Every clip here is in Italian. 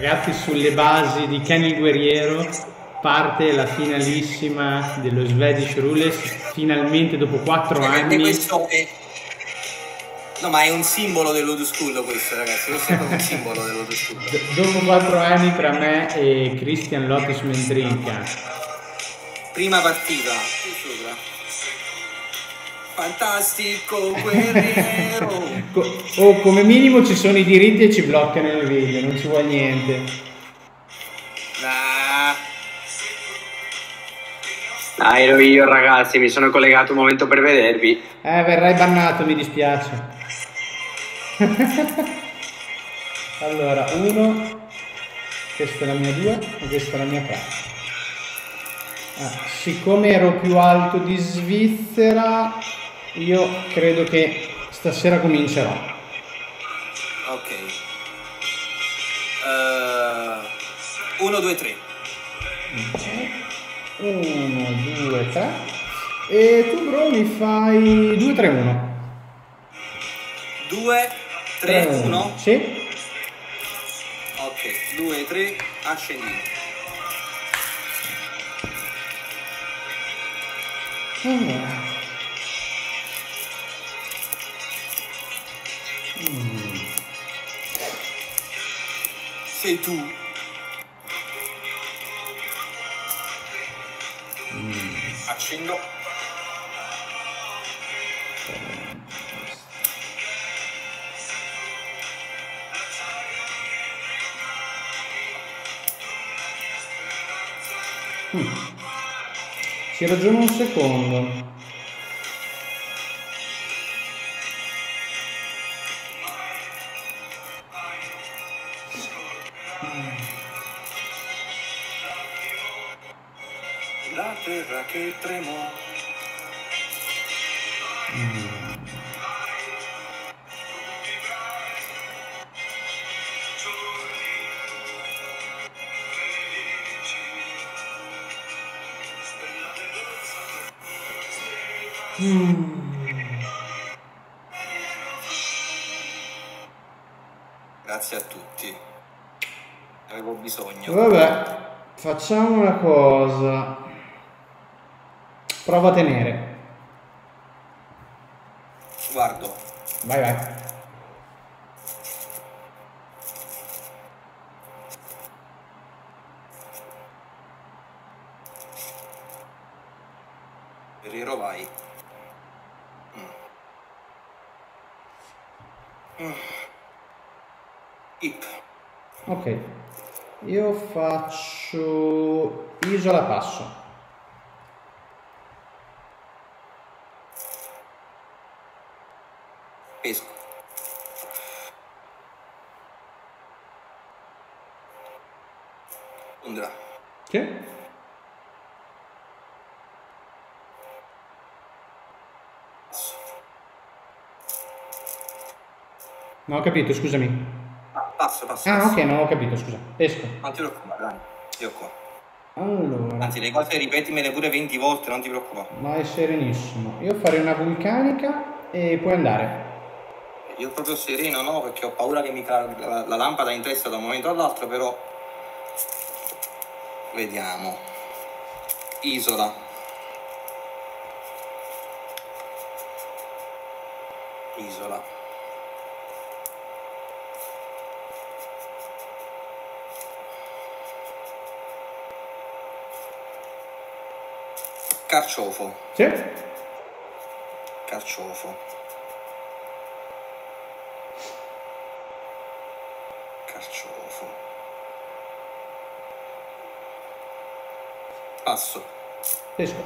Ragazzi, sulle basi di Kenny Guerriero parte la finalissima dello Swedish Rules. Finalmente, dopo 4 Veramente anni, questo è... No, ma è un simbolo dell'old school questo, ragazzi. Questo è proprio un simbolo dell'old school. dopo 4 anni tra me e Christian Lotus Mentrinca. Prima partita. Qui sopra. Fantastico guerriero. O come minimo ci sono i diritti e ci bloccano il video, non ci vuole niente. Ah, Ah, ero io ragazzi, mi sono collegato un momento per vedervi. Eh, verrai bannato, mi dispiace. allora, uno, questa è la mia 2 e questa è la mia 3. Ah, siccome ero più alto di Svizzera, io credo che stasera comincerò. ok. 1, 2, 3. 1, 2, 3. E tu bro mi fai 2, 3, 1. 2, 3, 1. Sì. Ok, 2, 3, ascendi. Allora. Sei tu. Accendo. Ci ragiono un secondo. Cosa. Prova a tenere. Guardo. Vai, vai. Guerriero vai. Mm. Mm. Ip. Ok. Io faccio isola passo. Pesco. Tundra. Che? Non ho capito, scusami. Ah, passo, passo. Ah, passo. ok, non ho capito, scusa. Esco. Non ti preoccupare, dai. Io qua. Allora, Anzi, le cose ripetimele pure 20 volte, non ti preoccupare. vai serenissimo. Io farei una vulcanica e puoi andare. Io proprio sereno no, perché ho paura che mi cala la, la lampada in testa da un momento all'altro, però vediamo. Isola. Isola. Carciofo. Sì? Carciofo. Passo. Esco.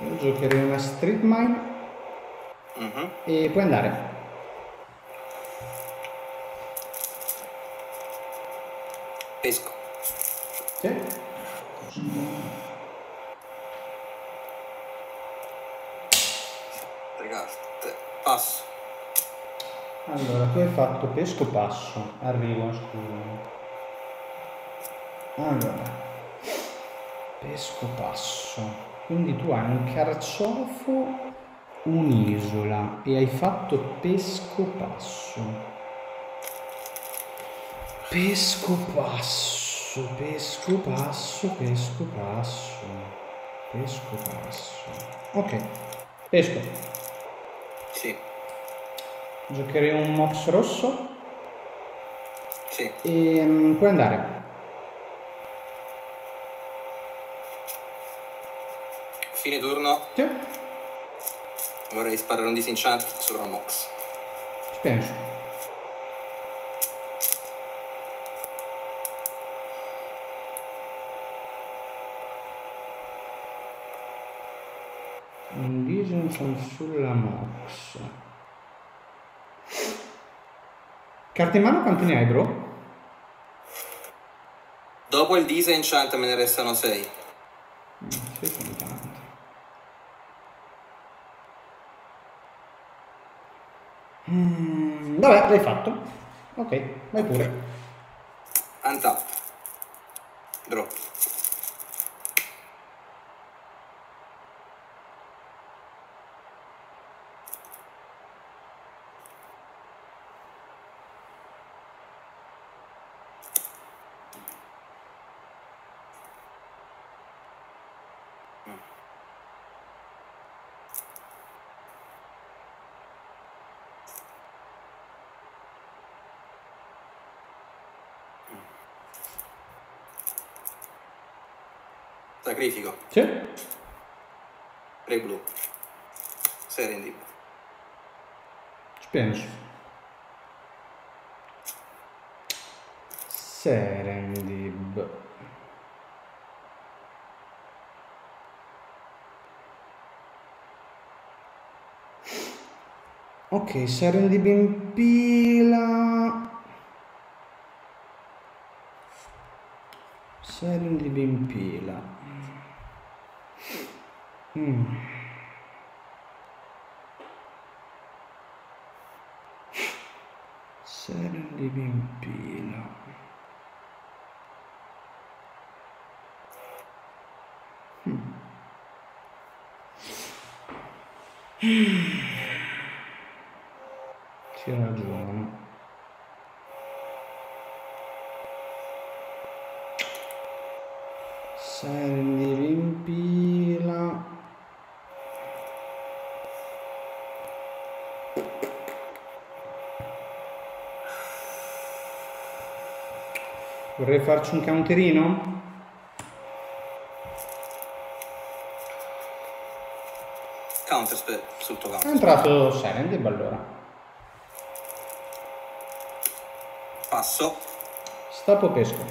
Io giocherei una street mine Mhm. e puoi andare. Pesco. Sì? Tre carte. Passo. Allora, tu hai fatto pesco passo. Arrivo, scusa. Allora, pesco passo. Quindi tu hai un carciofo, un'isola e hai fatto pesco passo. Pesco passo, pesco passo, pesco passo, pesco passo. Ok, pesco. Sì, Giocherei un mox rosso sì. e mm, puoi andare. Fine turno, Sì, vorrei sparare un disenchant sopra Mox. ci penso. Indisen sulla mox. Carte in mano quanti ne hai, bro? Dopo il disenchant me ne restano 6. Sì, sono tanti. Mm, vabbè, l'hai fatto. Ok, vai pure. Untap. Draw. Sacrifico. Sì. Re blu. Serendip. Ci penso. Serendib. Ok, Serendib in pila. Serendib in pila. Mm. Serendib in pila. Ci ragiono. Serendib in pila. Vorrei farci un counterino? Counter sul tuo È entrato Serendib allora. Passo. Stapo pesco.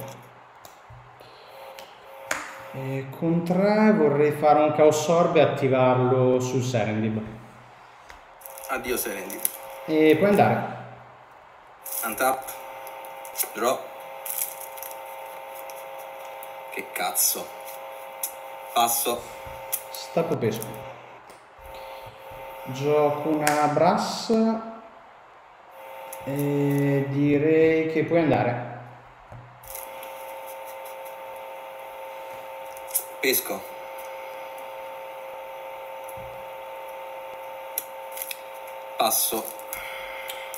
E con 3 vorrei fare un Chaos Orb e attivarlo sul Serendib. Addio Serendip. E puoi andare. Untap. Draw. Che cazzo. Passo. Stapo pesco. Gioco una brass e direi che puoi andare. Pesco. Passo.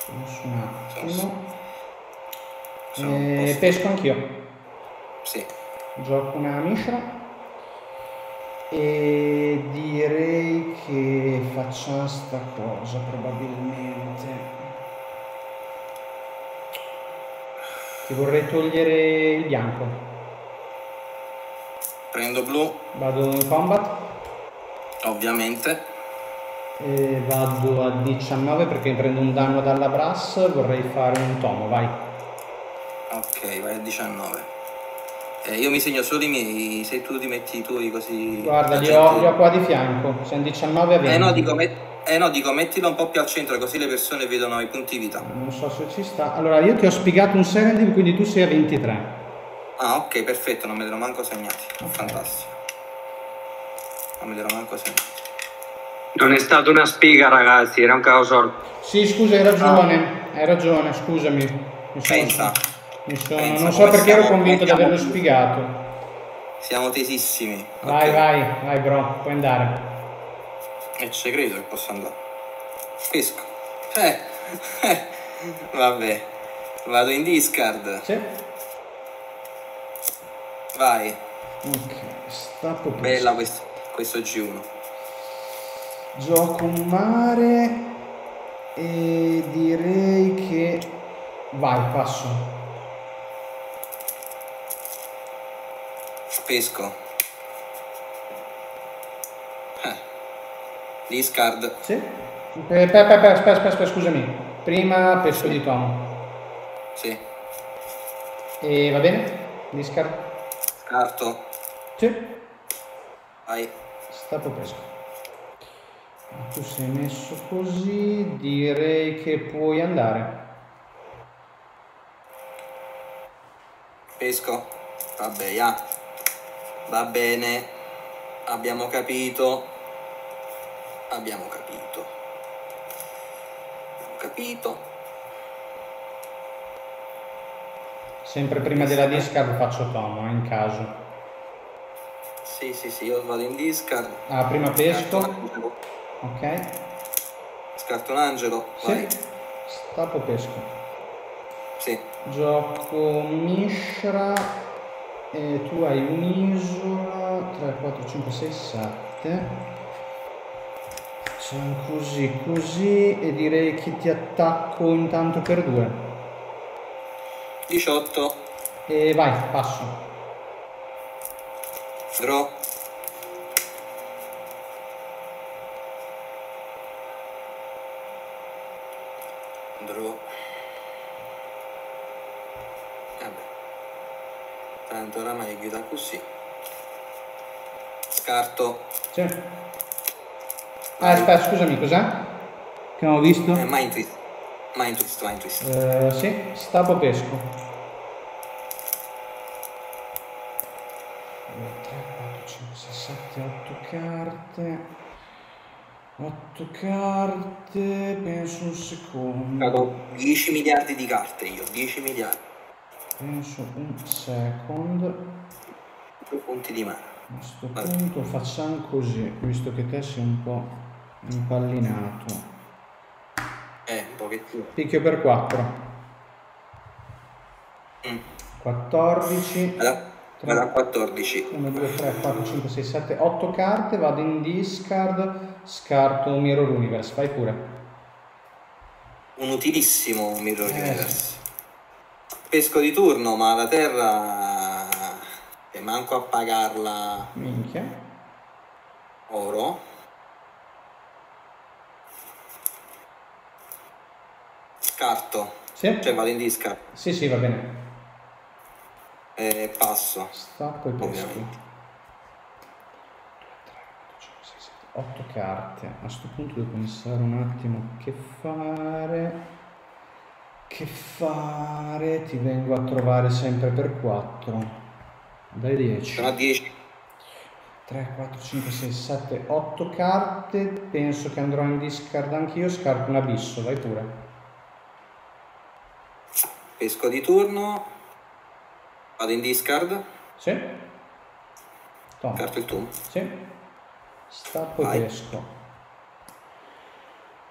Penso un attimo. Sono a E posto. pesco anch'io. Sì. Gioco una mishra e direi che facciamo sta cosa probabilmente. Ti vorrei togliere il bianco. Prendo blu, Vado in combat ovviamente. e vado a 19 perché prendo un danno dalla brass. Vorrei fare un tomo, vai. Ok, vai a 19. Eh, io mi segno solo i miei, se tu ti metti i tuoi così... Guarda, li ho, li ho qua di fianco. Siamo 19 a 20. Eh no, dico, met- eh no, dico mettilo un po' più al centro così le persone vedono i punti vita. Non so se ci sta. Allora, io ti ho spiegato un Serendip, quindi tu sei a 23. Ah, ok, perfetto, non me li ero manco segnati. Fantastico. Non me li ero manco segnati. Non è stata una spiga, ragazzi, era un caos orb. Sì, scusa, hai ragione, hai ragione, scusami. Mi sono- Pensa. Sono- Pensa non so perché ero convinto di averlo spiegato. Siamo tesissimi. Vai, Ok. vai, vai, bro, puoi andare. E ci credo che posso andare. Pesco. Eh, eh, vabbè. Vado in discard. Sì. Vai. Ok, stappo. Bella questo, questo G1. Gioco un mare e direi che... Vai, passo. Pesco. Eh. Discard. Sì. Pe- pe- pe- pe- aspetta, scusami. Prima pesco di tomo. Sì. E va bene? Discard? Scarto. Sì. Vai. Stappo pesco. Tu sei messo così, direi che puoi andare. Pesco. Vabbè, ya. Va bene. Abbiamo capito. Abbiamo capito. Abbiamo capito. Sempre prima della discard faccio tomo, eh, in caso. Sì, sì, sì, io vado in discard. Ah, prima pesco. Ok. Scarto un angelo. Vai. Sì. Stappo pesco. Sì. Gioco Mishra e tu hai un'isola 3, 4, 5, 6, 7 Facciamo così, così e direi che ti attacco intanto per due 18. e vai, passo Draw. Draw. Tanto oramai chiuda così. Scarto. sì. ah aspetta scusami cos'è? che non ho visto? Eh, mind twist. Mind twist, mind twist. Eh, sì, stappo pesco 2, 3, 4, 5, 6, 7, 8 carte 8 carte, penso un secondo Ho 10 miliardi di carte io, 10 miliardi. Penso un second Due punti di mano. a questo punto facciamo così visto che te sei un po' impallinato Eh, un pochettino. picchio per 4 Mm. 14 Vado a- vado a 14. 1, 2, 3, 4, 5, 6, 7, 8 carte, vado in discard, scarto Mirror Universe, fai pure. Un utilissimo Mirror Eh. Universe. Pesco di turno, ma la terra... E manco a pagarla Minchia. oro. Scarto. Sì? Cioè vado in discard. Sì, sì, va bene. E passo. Stacco e pesco. Ovviamente. 8 carte. A questo punto devo pensare un attimo che fare. Che fare? Ti vengo a trovare sempre per 4. Dai 10. Sono a 10. 3, 4, 5, 6, 7, 8 carte. Penso che andrò in discard anch'io. Scarto un abisso, vai pure. Pesco di turno. Vado in discard. Sì? Toma. Carto il turno. Sì. Stappo e Vai. pesco.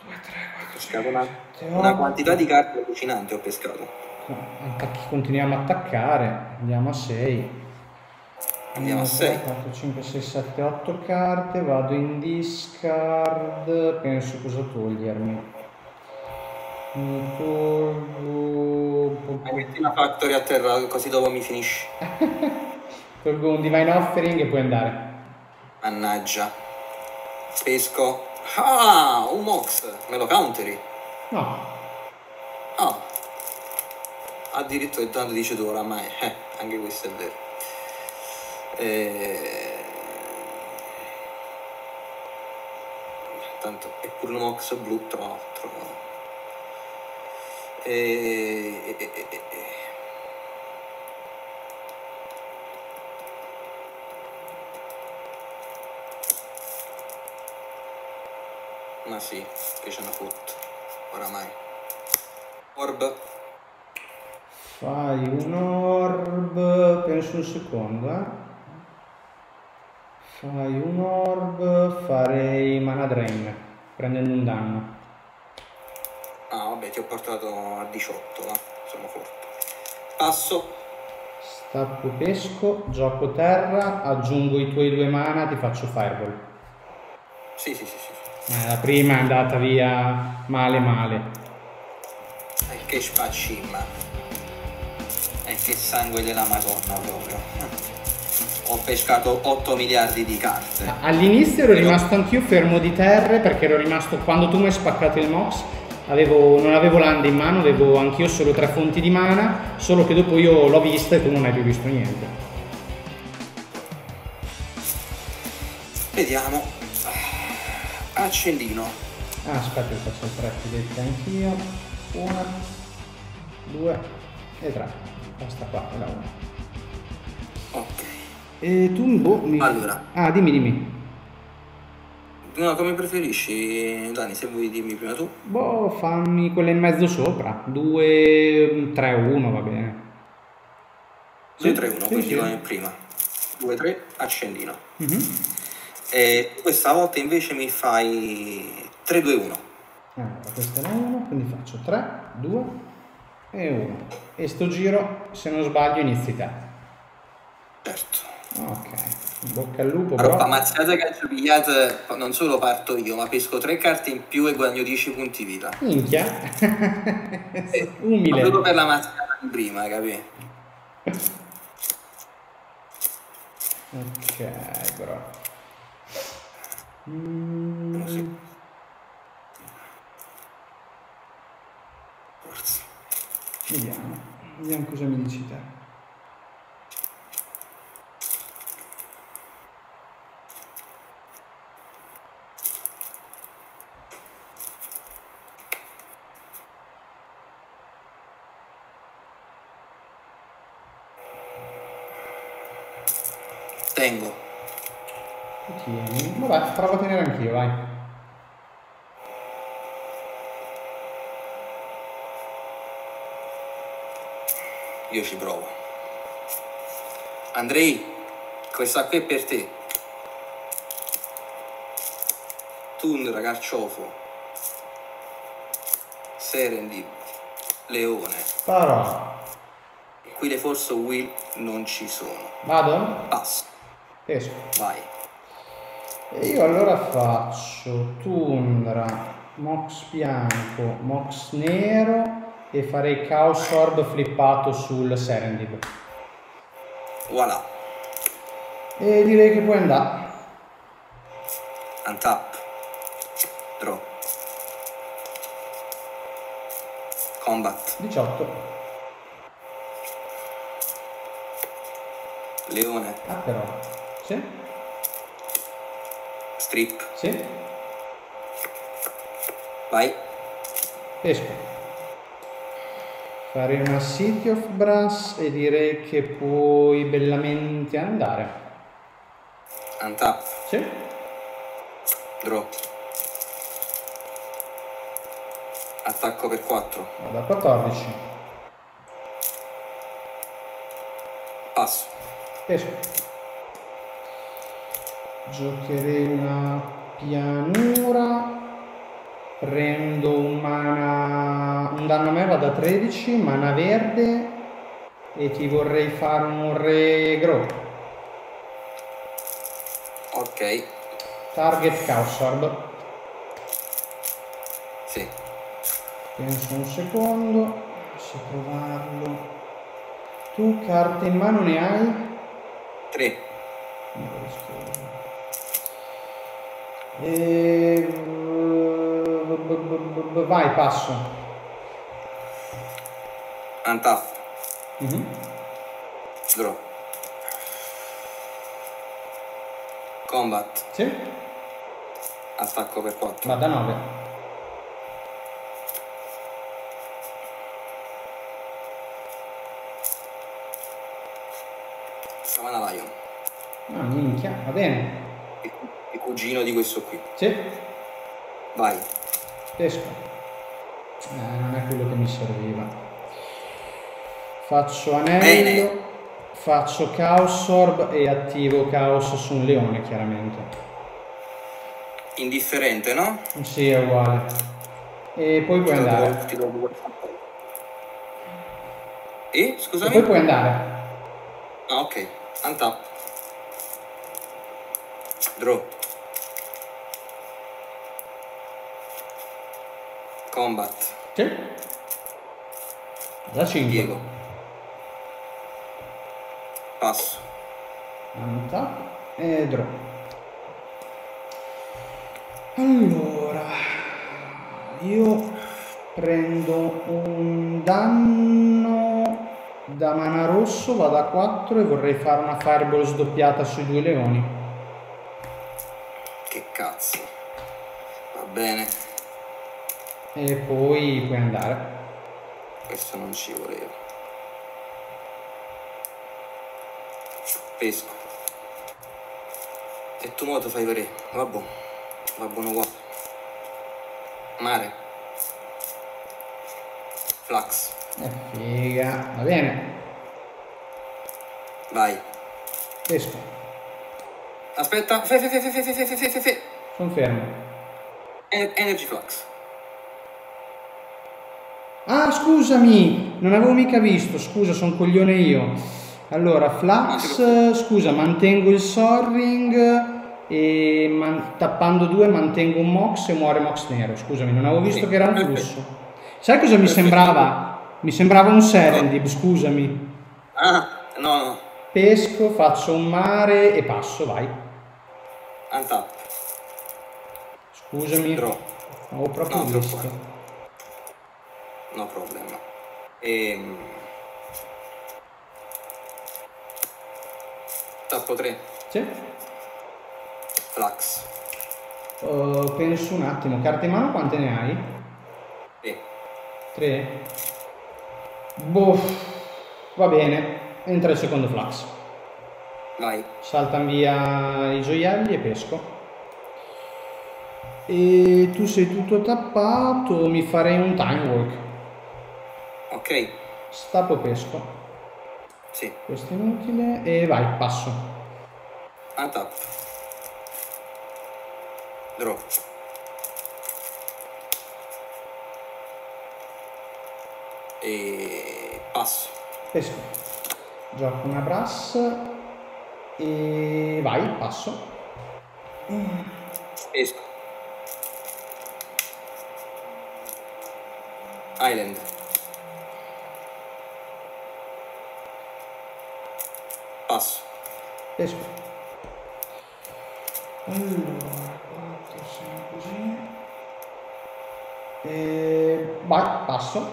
2, 3, 4, Pescato 5, una, 7, una 8. quantità di carte allucinante ho pescato. Attacchi- continuiamo a attaccare. Andiamo a 6. Andiamo a 6. 4, 5, 6, 7, 8 carte. Vado in discard. Penso cosa togliermi. Mi tolgo. Metti una factory a terra così dopo mi finisci. Tolgo un divine offering e puoi andare. Mannaggia. Pesco. Ah, un mox. Me lo counteri. No. Ah. Addirittura tanto dice tu oramai. Eh, anche questo è vero. Eh... Tanto è pure un mox blu tra l'altro. Eh, eh, eh, eh, eh. Ma sì, che ce n'ha foot. Oramai. Orb. Fai un orb. Penso un secondo, eh. Fai un orb. Farei mana drain. Prendendo un danno. Ah, vabbè, ti ho portato a 18, va. sono forte. Passo. Stappo pesco, gioco terra, aggiungo i tuoi due mana, ti faccio fireball. Sì, sì, sì, sì. Eh, la prima è andata via male male. E che spaccimma. E che sangue della Madonna proprio. Ho pescato 8 miliardi di carte. All'inizio ero rimasto anch'io fermo di terre perché ero rimasto quando tu mi hai spaccato il mox avevo, non avevo land in mano, avevo anch'io solo tre fonti di mana, solo che dopo io l'ho vista e tu non hai più visto niente. Vediamo. Accendino. Ah, aspetta, che faccio tre filetti anch'io. Una, due e tre. Basta qua, è la una. Ok. E tu, boh, mi... Allora. Ah, dimmi, dimmi. No, come preferisci, Dani, se vuoi dirmi prima tu. Boh, fammi quella in mezzo sopra. 2, 3, 1, va bene. 2, 3, 1, Sì, quindi sì. come prima. 2, 3, accendino. Mhm. E questa volta invece mi fai 3, 2, 1. Allora, questa è la 1, quindi faccio 3, 2 e 1. E sto giro, se non sbaglio, inizi te. Certo. Ok, bocca al lupo, Però però. ammazzate che ho pigliato, non solo parto io, ma pesco 3 carte in più e guadagno 10 punti vita. Minchia. Umile. proprio per la mazzata di prima, capi? Ok, però. Mm, Così. Forse. vediamo. Vediamo cosa mi dici te. Tengo. Tieni. Vabbè, provo a tenere anch'io, vai. Io ci provo. Andrei, questa qui è per te. Tundra, carciofo. Serendip, leone. Però. Qui le forze Will non ci sono. Vado? Passo, Esco. vai. E io allora faccio Tundra, Mox bianco, Mox nero e farei Chaos Orb flippato sul Serendib. Voilà. E direi che puoi andare. Untap. Draw. Combat. 18. Leone. Ah però. Sì? Strip. Sì? Vai. Esco. Fare una City of Brass e direi che puoi bellamente andare. Untap. Sì? Draw. Attacco per 4. Vado a 14. Passo. Esco. Giocherei una pianura. Prendo un mana. Un danno a me vado a 13, mana verde. E ti vorrei fare un regro. Ok. Target Orb. Sì. Penso un secondo. Se provarlo. Tu carte in mano ne hai? 3. Non lo scrivo. E... Vai, passo. Untap. Mhm. Draw. Combat. Sì? Attacco per 4. Va da 9. Savannah Lion. Ah, minchia, va bene. Cugino di questo qui. Sì, Vai. esco. Eh, non è quello che mi serviva. Faccio anello, Bene. faccio Chaos Orb e attivo Chaos su un leone, chiaramente. Indifferente, no? Sì, è uguale. E poi puoi andare. E E scusami? poi puoi andare. Ah, ok. Untap. Draw. Combat. Sì. Da 5. Diego. Passo. Untap e draw. Allora, io prendo un danno da mana rosso, vado a 4 e vorrei fare una fireball sdoppiata sui due leoni. Che cazzo. Va bene. E poi puoi andare. Questo non ci voleva. Pesco. E tu moto fai vedere. Va buono. Va buono qua. Mare. Flax. Eh, figa. Va bene. Vai. Esco. Aspetta. Fe, fe, fe, fe, fe, fe, fe, fe, fe, fe. Sono fermo. En- Energy Flux. Ah, scusami, non avevo mica visto, scusa, sono coglione io. Allora, Flux, scusa, mantengo il Soaring e man- tappando due mantengo un Mox e muore Mox nero. Scusami, non avevo visto che era un flusso. Sai cosa mi sembrava? Mi sembrava un Serendib, scusami. Ah, no, no. Pesco, faccio un mare e passo, vai. Untap. Scusami, Draw. avevo proprio No, visto. No problema. Ehm... Tappo 3. Sì? Flux. Uh, penso un attimo, carte in mano quante ne hai? E. Tre? Boh, va bene, entra il secondo flax. Vai. Saltano via i gioielli e pesco. E tu sei tutto tappato, mi farei un time walk. Ok. Stappo pesco. Sì. Questo è inutile. E vai, passo. Untap. Draw. E passo. Pesco. Gioco una brass. E vai, passo. Esco. Island. Passo. Pesco. Allora, 4, 6 così. E vai, passo.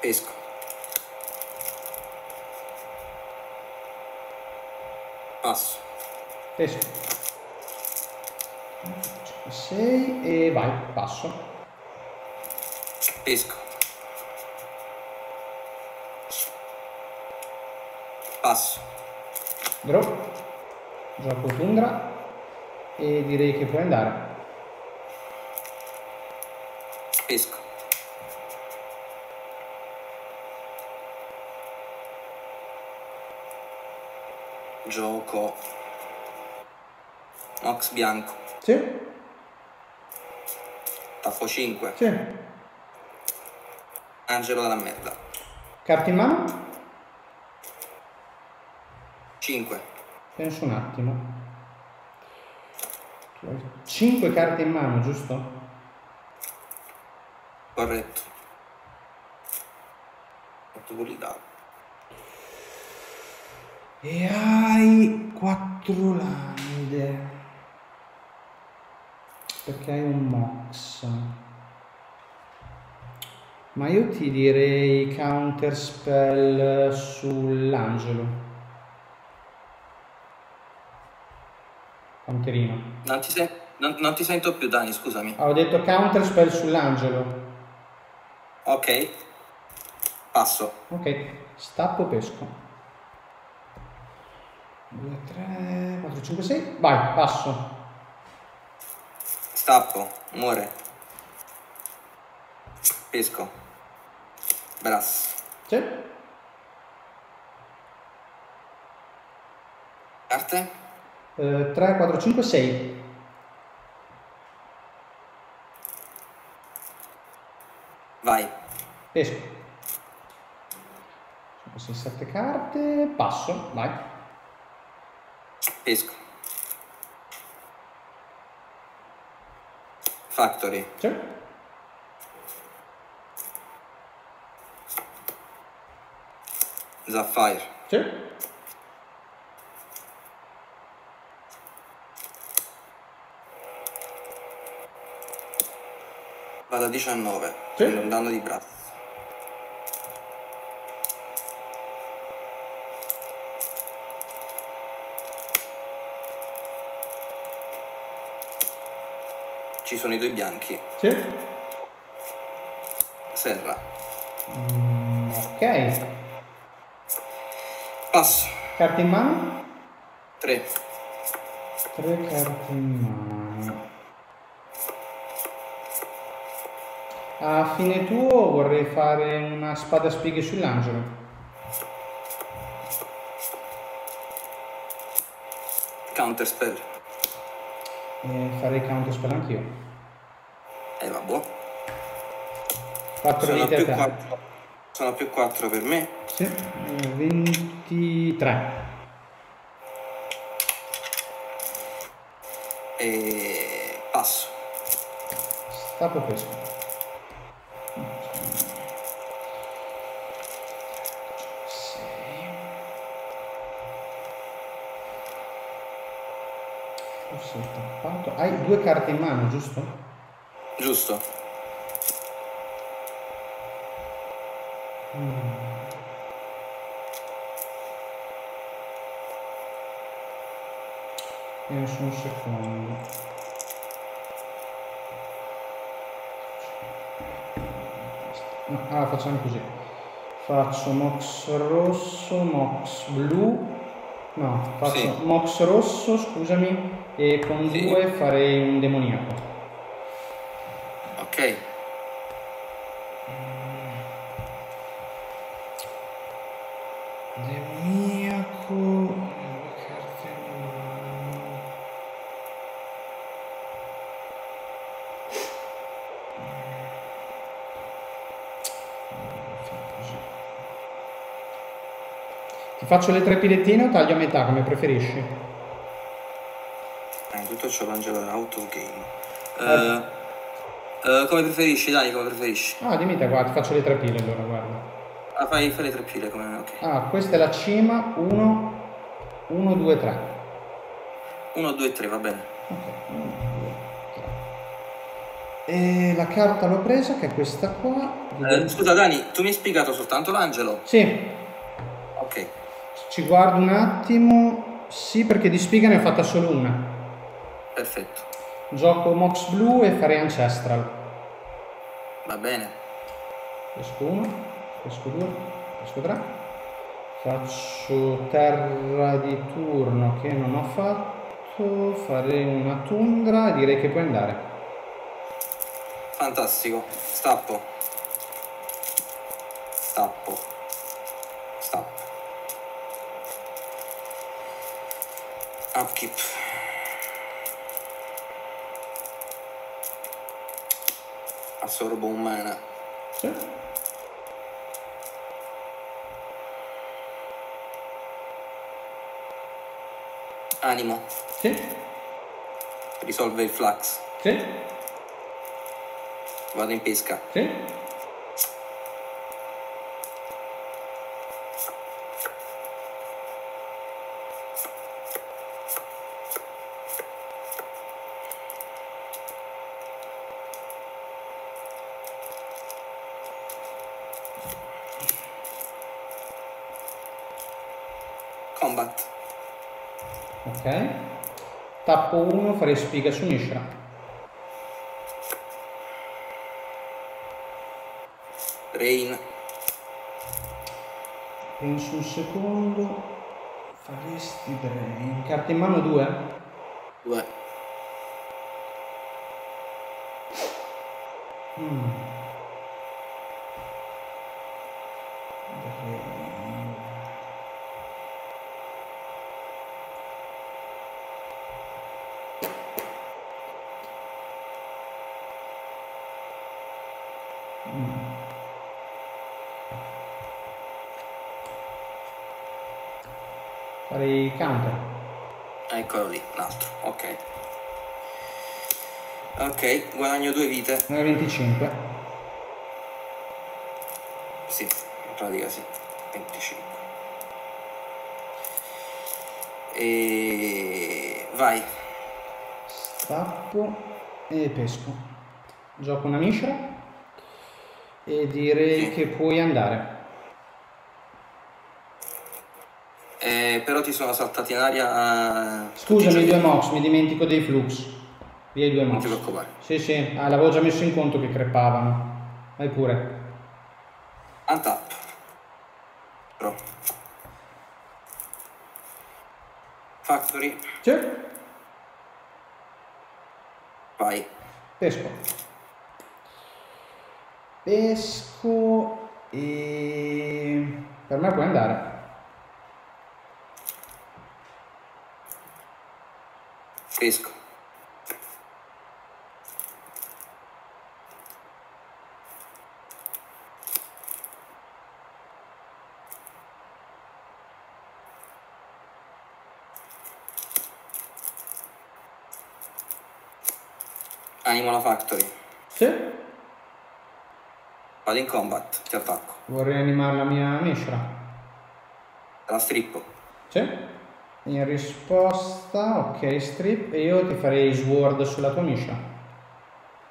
Pesco. Passo. Pesco. 6 e vai, passo. Pesco. Passo. Draw. Gioco tundra. E direi che puoi andare. Pesco. Gioco. Mox bianco. Sì? Taffo 5. Sì. Angelo della merda. Carte in mano? 5. Penso un attimo. 5 carte in mano, giusto? Corretto. Fatto pulidato. E hai 4 lande. Perché hai un mox. Ma io ti direi counter spell sull'angelo. Counterino. Non ti, sen- non- non ti sento più, Dani, scusami. Ah, ho detto counter spell sull'angelo. Ok. Passo. Ok, stappo pesco. 2, 3, 4, 5, 6. Vai, passo. Stappo. Muore. Pesco. Brass. Sì. Carte? 3, 4, 5, 6. Vai. Pesco. Queste sette carte. Passo, vai. Pesco. Factory. Sì. Sapphire. Sì. Vado a 19. Sì. Prendo un danno di braccio. Ci sono i due bianchi. Sì. Serra. Mm, ok. Passo. Carte in mano? 3. Tre carte in mano. A fine tuo vorrei fare una spada spighe sull'angelo. Counter spell. E farei counter spell anch'io. E vabbè. 4 Sono a più te. 4. Sono più 4 per me. Sì. eh, 23. E passo. Stato pesco. Forse ho tappato. Hai due carte in mano, giusto? Giusto. Penso un secondo. No, allora facciamo così. Faccio Mox rosso, Mox blu. No, faccio Sì. Mox rosso, scusami, e con Sì. due farei un demoniaco. Ok. Demoniaco. due carte in mano. Ti faccio le tre pilettine o taglio a metà come preferisci? Eh, tutto c'ho l'angelo out of game. Eh, eh, come preferisci, dai, come preferisci. Ah, dimmi te, guarda, faccio le tre pile allora, guarda. Ah, fai, fai le tre pile come ok. Ah, questa è la cima, 1, 1, 2, 3. 1, 2, 3, va bene. Ok, 1, 2, 3. E la carta l'ho presa, che è questa qua. Eh, scusa Dani, tu mi hai spiegato soltanto l'angelo? Sì. Ci guardo un attimo. Sì, perché di spiga ne ho fatta solo una. Perfetto. Gioco Mox Blue e farei Ancestral. Va bene. Pesco 1, pesco 2, pesco 3. Faccio terra di turno che non ho fatto. Farei una tundra e direi che puoi andare. Fantastico. Stappo. Stappo. Stappo. Upkeep. Assorbo un mana. Sì. Animo. Sì. Risolve il flux. Sì. Vado in pesca. Sì. Combat. Ok. Tappo 1, farei spiga su Mishra. Rain. Penso un secondo. Faresti Drain. Carta in mano 2? 2. Mm. Drain. farei counter. Eccolo lì, un altro, ok. Ok, guadagno due vite. Non è 25. Sì, in pratica sì, 25. E vai. Stappo e pesco. Gioco una miscela e direi Sì. che puoi andare. Eh, però ti sono saltati in aria. eh, Scusami, due mox, mi dimentico dei flux. Via i due preoccupare. Sì, sì, ah, l'avevo già messo in conto che crepavano. Vai pure. Untap. Pro. Factory. Sì. Vai. Pesco. Pesco e... Per me puoi andare. Pesco. Animo la factory. Sì. Vado in combat, ti attacco. Vorrei animare la mia. Te la strippo. Sì. In risposta, ok, strip. E io ti farei sword sulla tua miscela.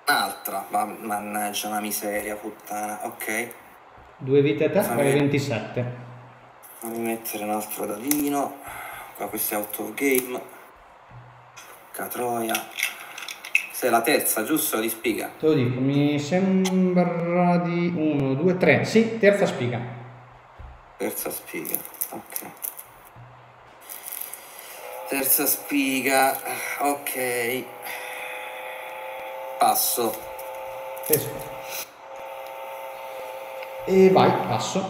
Un'altra. Ma, mannaggia una miseria, puttana. Ok. Due vite a te, Fammi- fai 27. Fammi mettere un altro dadino. Qua questo è out of game. Catroia. Sei la terza, giusto? Di spiga. Te lo dico, mi sembra di 1, 2, 3. Sì, terza spiga. Terza spiga. Ok. Terza spiga. Ok. Passo. Pesco. E vai, passo.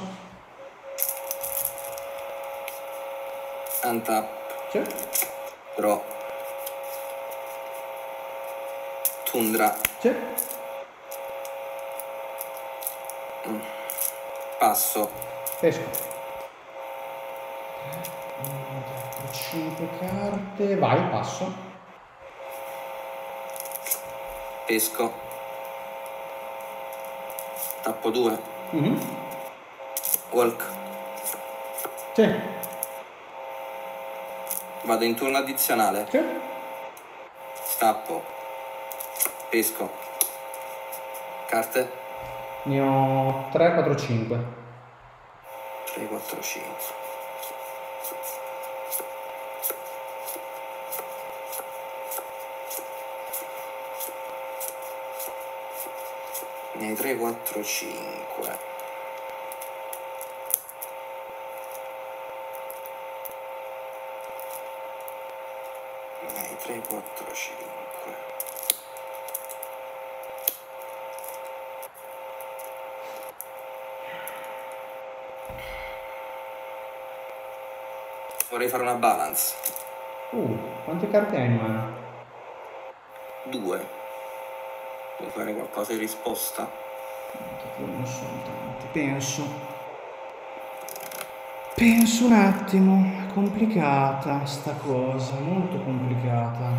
Untap. Sì. Draw. Tundra. Sì. Passo. Pesco. 5 carte. Vai, passo. Pesco. Tappo 2. Mhm. Walk. Sì. Vado in turno addizionale. Sì. Stappo. Pesco. Carte. Ne ho 3, 4, 5. 3, 4, 5. Ne hai 3, 4, 5. Ne hai 3, 4, 5. Vorrei fare una balance. Uh, quante carte hai in mano? Due. Vuoi fare qualcosa in risposta? Non sono tanti. Penso. Penso un attimo. È complicata sta cosa, molto complicata.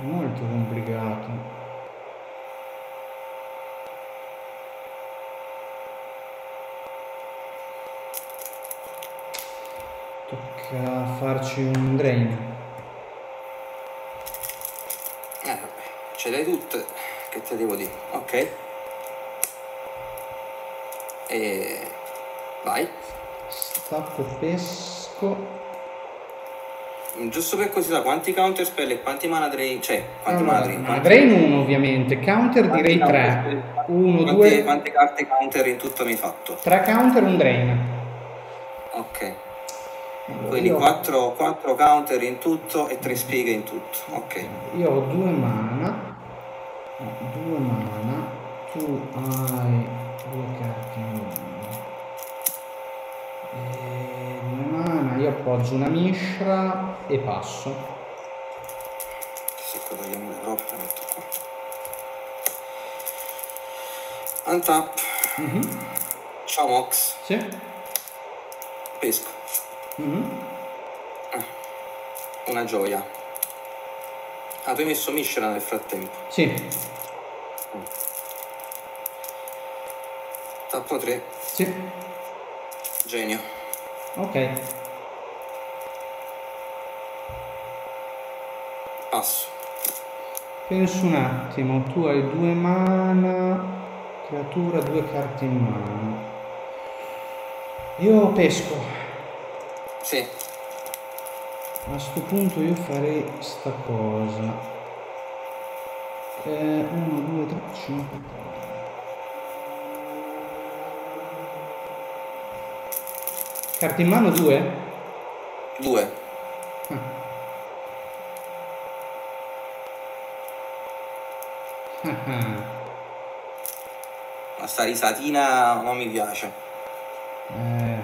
Molto complicato. Tocca farci un drain. Eh vabbè, ce le hai tutte. Che te devo dire? Ok. E vai. Stacco pesco. Giusto per così, quanti counter spell e quanti mana drain? Cioè, quanti Allora, mana drain? Quanti- drain 1 ovviamente, counter quanti direi counter 3. spell? 1, Quante- 2, Quante carte counter in tutto mi hai fatto? 3 counter, un drain. Ok. Quindi io, 4, counter in tutto e 3 spighe in tutto. Ok. io ho 2 mana. 2 mana. Tu hai 2 carte in mano. E 2 mana, io appoggio una mishra e passo. Se qua togliamo le robe, la metto qua. Untap. Mhm. Ciao Mox. Sì. Pesco. Mhm. Una gioia. Ah, tu hai messo Mishra nel frattempo. Sì. Tappo 3. Sì. Genio. Ok. Passo. Penso un attimo, tu hai due mana, creatura, due carte in mano. Io pesco. Sì. A sto punto io farei sta cosa. Eh, 1, 2, 3, 5, 4. Carte in mano 2? 2. Ma sta risatina non mi piace. Eh,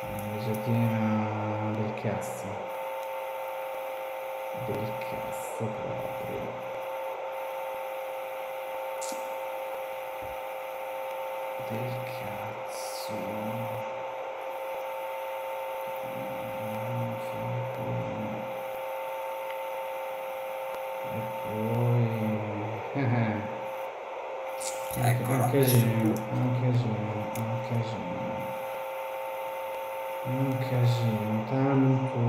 una risatina del cazzo. Del cazzo proprio. Del cazzo. Mm, fanculo. E poi... È Eccola. un casino, è un casino, è un casino. È un casino, tanto...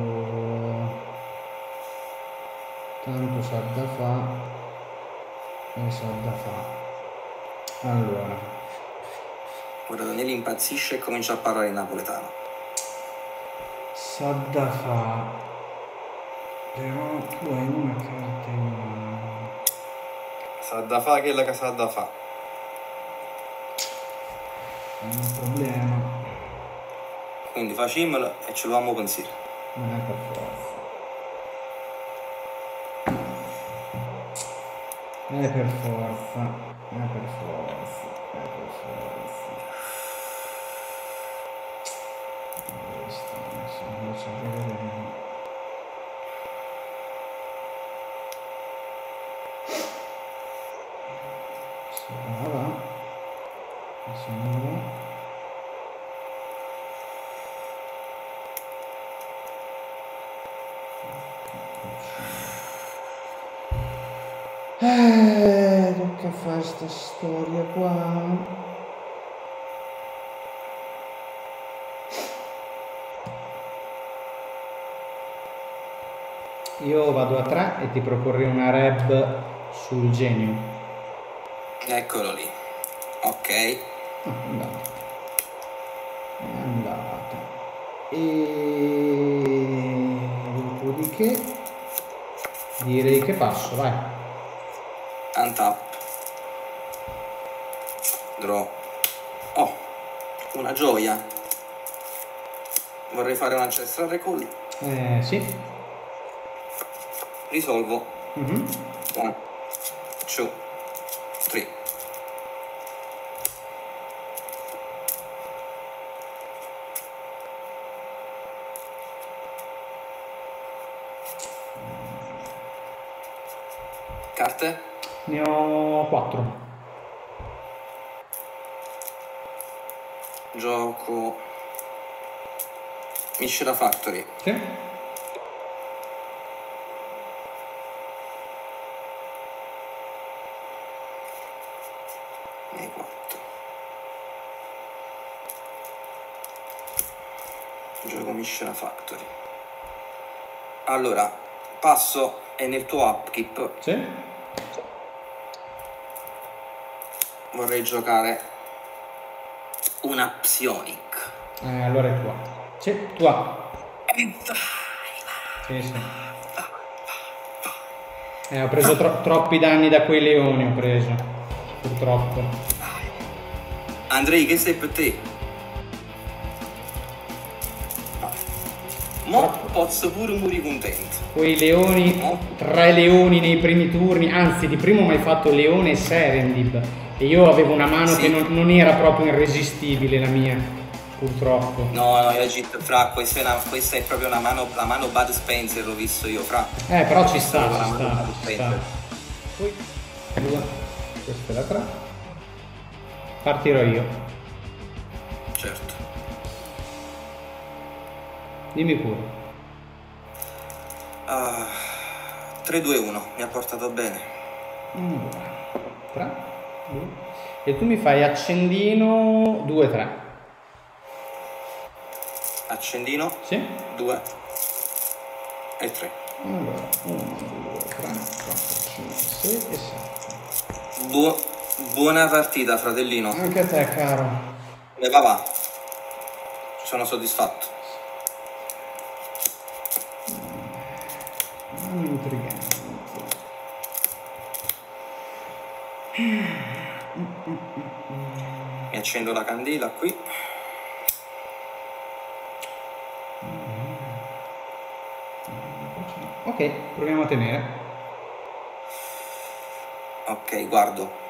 Tanto sa da fa e sa da fa. Allora, Ora Daniele impazzisce e comincia a parlare in napoletano. sa da fa. Però tu hai una carta in mano. Sa da fa che sa da fa. È un problema. Quindi facciamolo e ce lo vamo pensiero. Non è per forza. È per forza, è per forza, è per forza. Questo se non va. Eh, tocca fare sta storia qua. Io vado a 3 e ti proporrei una reb sul genio. Eccolo lì. Ok. Ah, è andata. È andata. E dopodiché direi che passo, vai. Untap. Draw. Oh, una gioia. Vorrei fare un ancestral recall. Eh, sì. Risolvo. Mhm. One, two, three. Carte? Ne ho 4. Gioco Mishra Factory. Sì. nei 4 Mishra Factory allora passo e nel tuo upkeep Sì. vorrei giocare una Psionic Eh, allora è tua. Sì, tua. Sì, sì. Eh, ho preso tro- troppi danni da quei leoni, ho preso. Purtroppo. Andrei che sei per te mo posso pure morire contento Quei leoni, tre leoni nei primi turni, anzi di primo mi hai fatto leone e Serendib. E io avevo una mano Sì. che non, non era proprio irresistibile la mia, purtroppo. no no Yagit fra questa è, una- questa è proprio una mano la mano Bud Spencer l'ho visto io fra Eh, però ci sta, ci sta, ci sta. Poi, due, questa è la tre. Partirò io. Dimmi pure. Ah, 3-2-1, mi ha portato bene. Allora, 3, 2. E tu mi fai accendino 2, 3. Accendino, Sì? 2 e 3. Allora, 1, 2, 3, 4, 5, 6 e 7. Buo- buona partita, fratellino. Anche a te, caro. E va va. Sono soddisfatto. Intrigante. Mi accendo la candela qui. Ok, proviamo a tenere. Ok, guardo.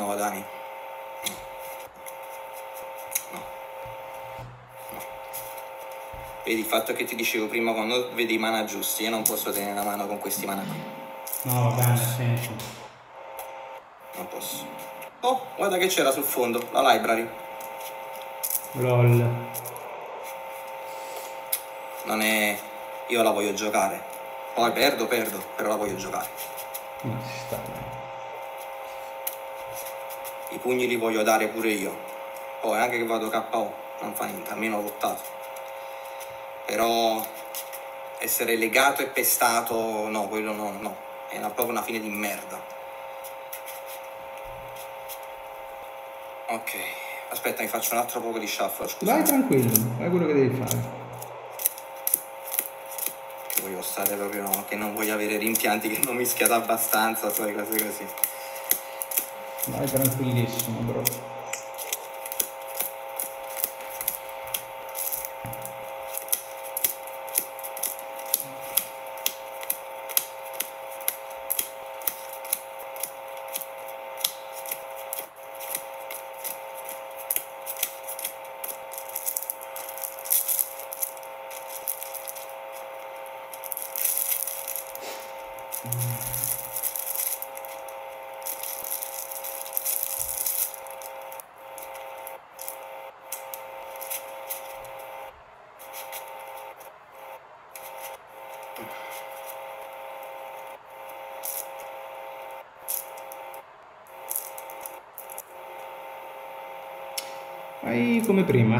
No, Dani. No. No. Vedi il fatto che ti dicevo prima quando vedi i mana giusti, io non posso tenere la mano con questi mana qui. No, vabbè, nel senso. Non posso. Oh, guarda che c'era sul fondo, la library. LOL. Non è... Io la voglio giocare. Poi perdo, perdo, però la voglio giocare. No, ci sta. Pugni li voglio dare pure io. Poi anche che vado KO, non fa niente, almeno ho lottato. Però essere legato e pestato, no, quello no, no. È una- proprio una fine di merda. Ok, aspetta, mi faccio un altro poco di shuffle, scusa. Vai tranquillo, fai quello che devi fare. Che voglio stare proprio, che non voglio avere rimpianti, che non mi schiato abbastanza, sai, cose così. Vai tranquillissimo, bro. Fai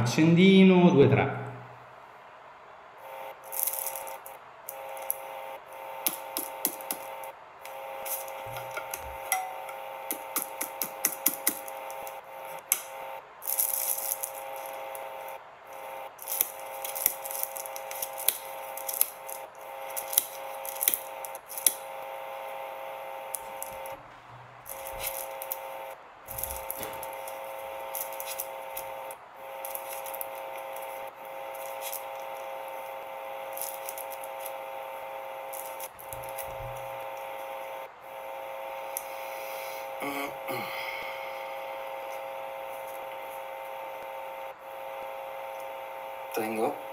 come prima, accendino Tengo.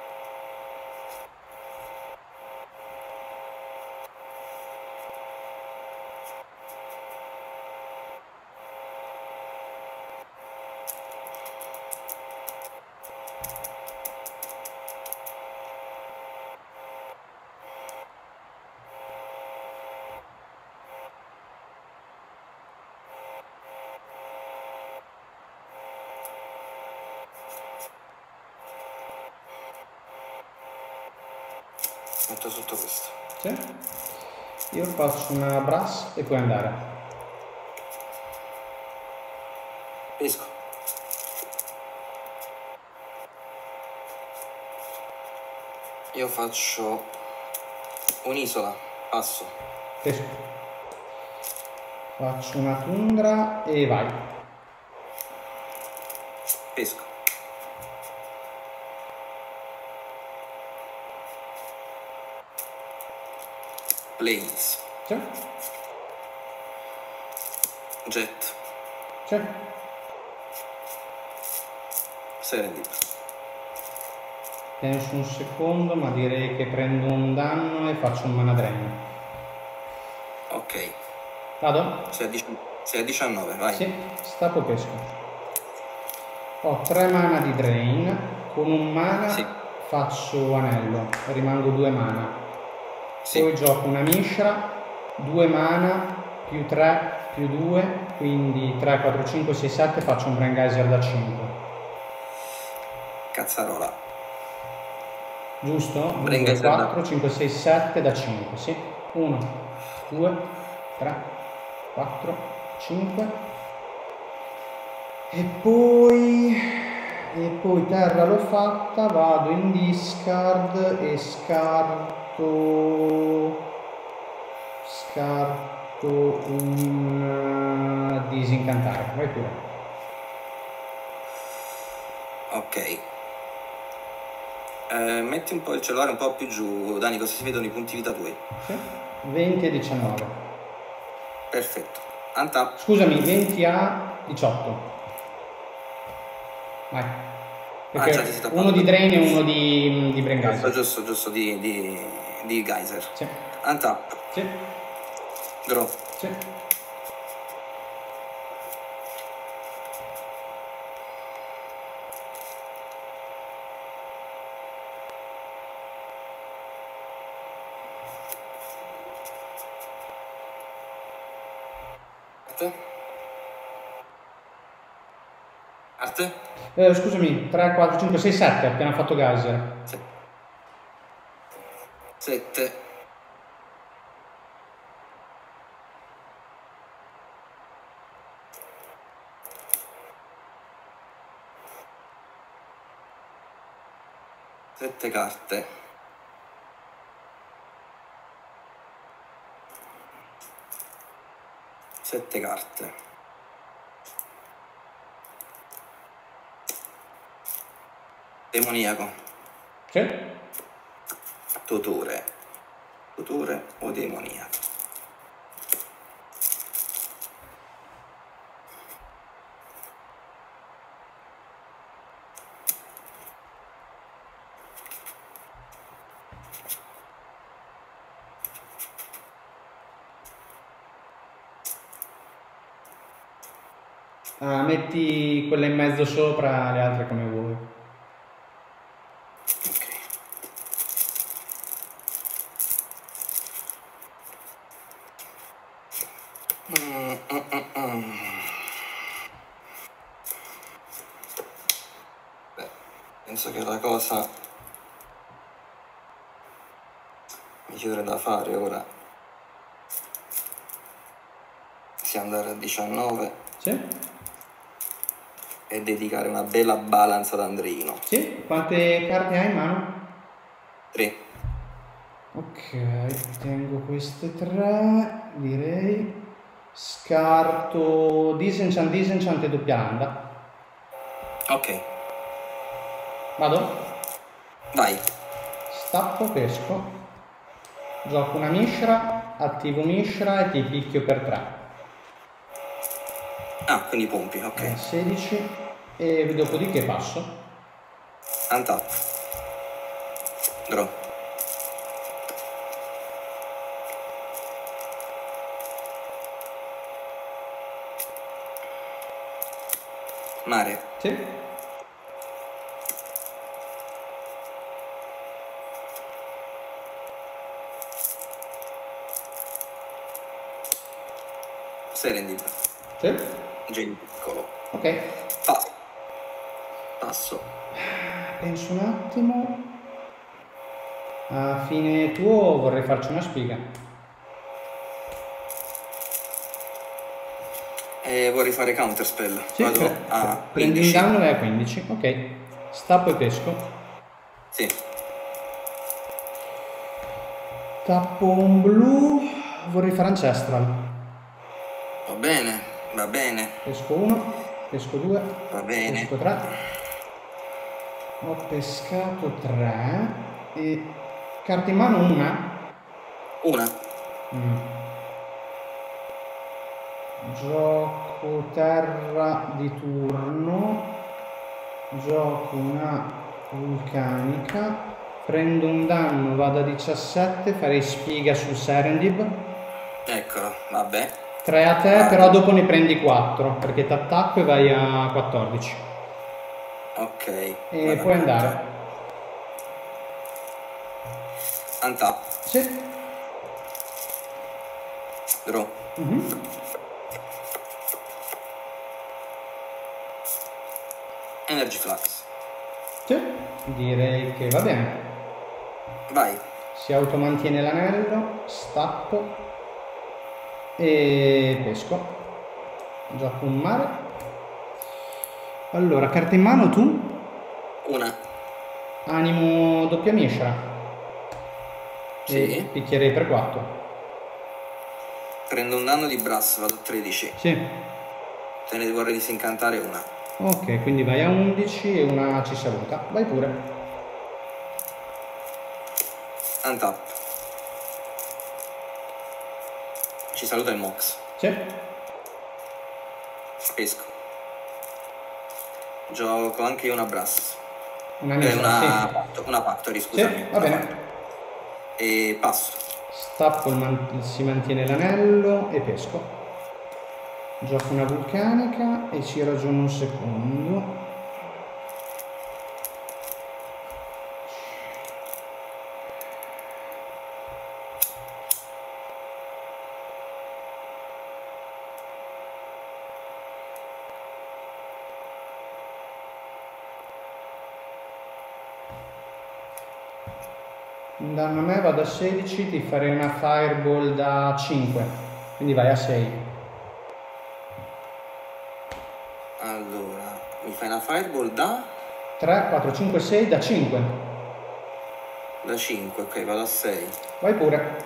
Metto sotto questo. Sì? Io faccio una brass e puoi andare. Pesco. Io faccio un'isola, passo. Pesco. Faccio una tundra e vai. Pesco. Planes. C'è? Jet. C'è? Serendip. Penso un secondo, ma direi che prendo un danno e faccio un mana drain. Ok. Vado? Sei a, dici- sei a 19, vai. Sì, stappo pesco. Ho 3 mana di drain, con un mana Sì. faccio anello, rimango 2 mana. Sì. Poi gioco una mishra, 2 mana, più 3, più 2, quindi 3, 4, 5, 6, 7, faccio un Brain Geyser da 5. Cazzarola. Giusto? 2, Brain Geyser da- 4, 5, 6, 7 da 5, sì. 1, 2, 3, 4, 5. E poi... E poi terra l'ho fatta, vado in discard e scarto... Scarto un... eh, disincantare. Vai pure. Ok. Eh, metti un po' il cellulare un po' più giù, Dani, così si vedono i punti vita tuoi. Sì. 20 e 19. Perfetto. Anta, Scusami, 20 a 18. Vai. Perché Ah, sei tappato. uno di Drain e uno di, di Brain giusto, giusto, giusto, di, di, di Geyser. Sì, Anta, sì, draw. sì. Arte. Arte? Eh, scusami, 3, 4, 5, 6, 7, appena fatto Geyser. Sì. Sette. Sette carte. Sette carte. Demoniaco. Sì. Tutore. Tutore o demoniaco. Ah, metti quella in mezzo sopra, le altre come vuoi. Ok. Mm, mm, mm, mm. Beh, penso che la cosa migliore da fare ora sia andare a 19 Sì? e dedicare una bella balance ad Andreino. Sì? Quante carte hai in mano? 3. Ok, tengo queste tre, direi. Scarto Disenchant, Disenchant e doppia landa. Ok, Vado? Vai. Stappo, pesco. Gioco una Mishra, attivo Mishra e ti picchio per 3. Ah, quindi pompi, ok. 16 e dopodiché passo. Untap. Draw. Mare. Sì. Serendip. Sì. Genio piccolo. Ok. Pa. Passo. Penso un attimo. A fine tuo vorrei farci una spiga. E vorrei fare counterspell. Sì, Vado pre- a prendi un 15. danno e a 15. Ok. Stappo e pesco. Sì. Tappo un blu. Vorrei fare ancestral. Va bene, va bene, Pesco 1, pesco 2, va bene. pesco 3. Ho pescato 3 e carta in mano una. Una. Mm. Gioco terra di turno. Gioco una vulcanica. Prendo un danno, vado a 17, farei spiga sul Serendib. Eccolo, vabbè. 3 a te, però dopo ne prendi 4, perché ti attacco e vai a 14. Ok. E puoi andare. Untap. Sì. Draw. Mhm. Energy Flux. Sì. Direi che va bene. Vai. Si automantiene l'anello, stappo e pesco. Gioco un mare. Allora, carta in mano tu? Una. Animo doppia miscela. Sì. E picchierei per 4. Prendo un danno di brass, vado a 13. Sì. Te ne vorrei disincantare una. Ok, quindi vai a 11 e una ci saluta. Vai pure. Untap. Ci saluta il Mox. Sì. Pesco. Gioco anche io una brass. Una Eh, una, una Factory, sì. scusami. Sì, va bene. E passo. Stappo, man- si mantiene l'anello e pesco. Gioco una vulcanica e ci ragiono un secondo. Me vado a 16, ti farei una fireball da 5, quindi vai a 6. Allora, mi fai una fireball da, 3, 4, 5, 6 da 5. da 5, ok, vado a 6. Vai pure.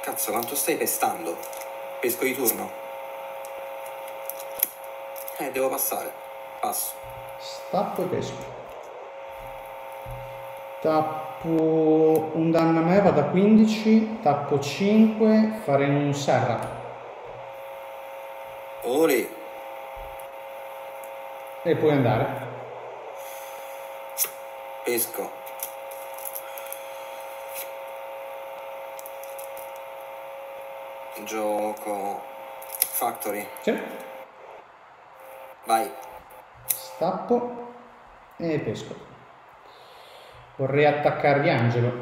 Cazzo, quanto stai pestando? Pesco di turno. Eh, devo passare. Passo. Stappo e pesco. Tappo un danno a me, vado a 15, tappo 5, farei un serra. Ore. E puoi andare. Pesco. Gioco. Factory. Sì. Vai. Stappo e pesco. Vorrei attaccarvi Angelo.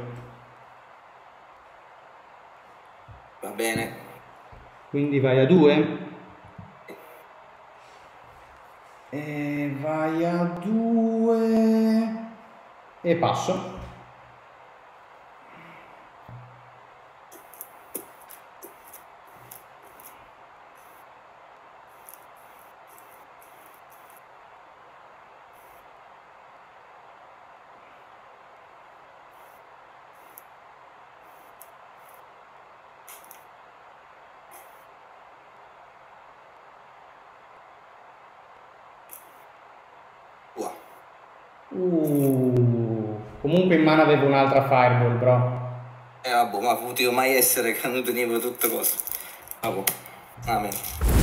Va bene. Quindi vai a 2. E vai a 2. E passo. Tua. Uh, comunque in mano avevo un'altra fireball, bro. Eh vabbè, ma potevo mai essere che non tenevo tutte cose. Vabbè. Amen.